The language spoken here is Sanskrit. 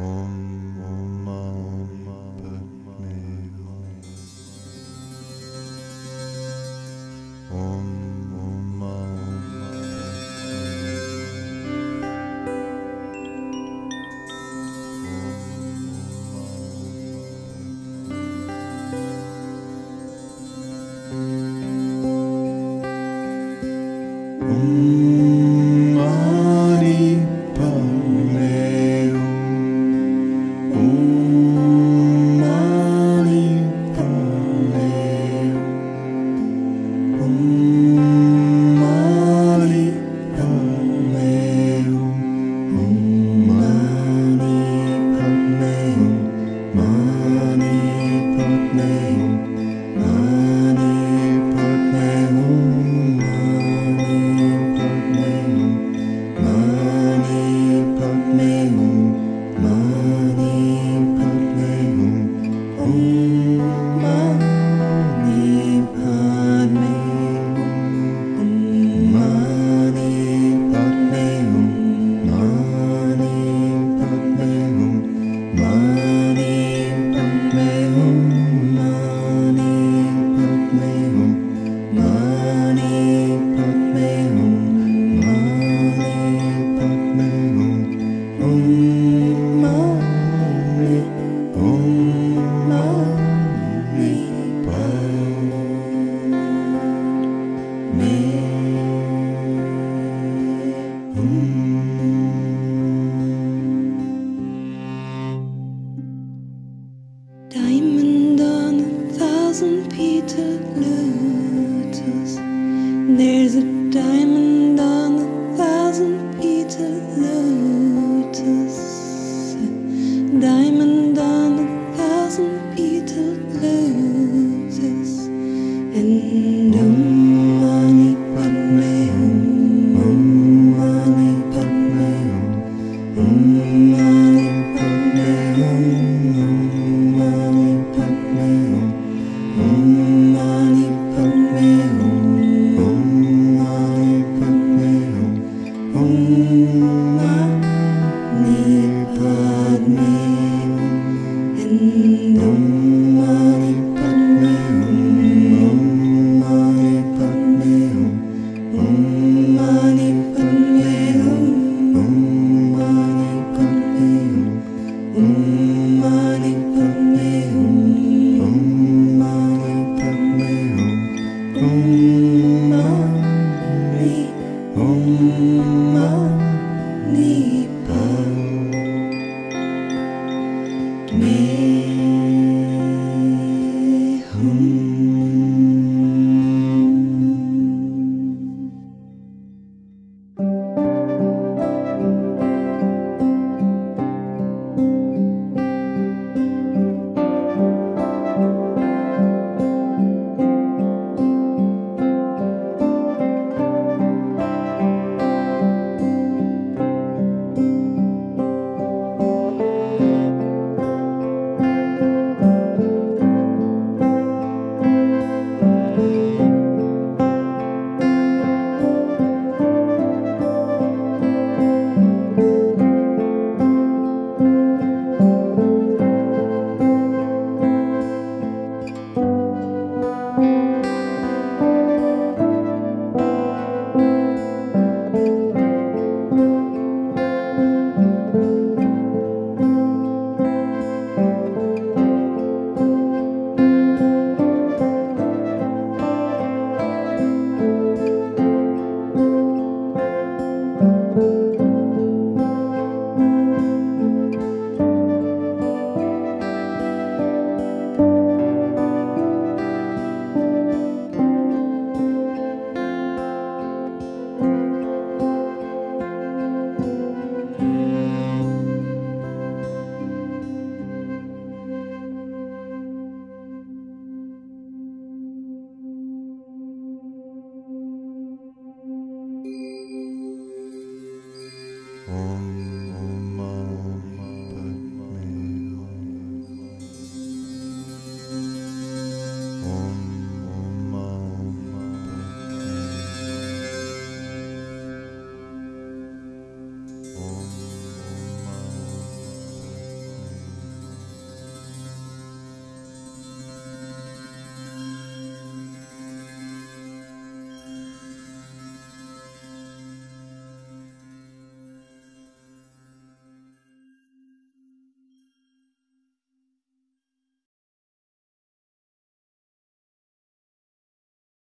Diamond doesn't Peter notice there's a diamond? me. Om